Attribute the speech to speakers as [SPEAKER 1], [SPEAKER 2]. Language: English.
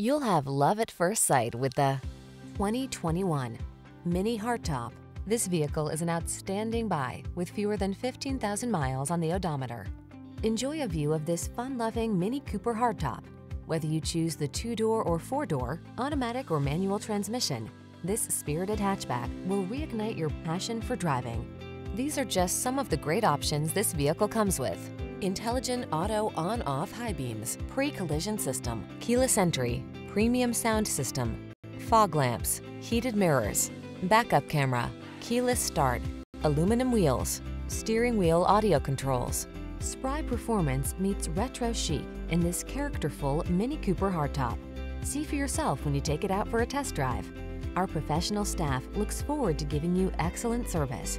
[SPEAKER 1] You'll have love at first sight with the 2021 Mini Hardtop. This vehicle is an outstanding buy with fewer than 15,000 miles on the odometer. Enjoy a view of this fun-loving Mini Cooper hardtop. Whether you choose the two-door or four-door, automatic or manual transmission, this spirited hatchback will reignite your passion for driving. These are just some of the great options this vehicle comes with. Intelligent auto on-off high beams, pre-collision system, keyless entry, premium sound system, fog lamps, heated mirrors, backup camera, keyless start, aluminum wheels, steering wheel audio controls. Spry performance meets retro chic in this characterful Mini Cooper hardtop. See for yourself when you take it out for a test drive. Our professional staff looks forward to giving you excellent service.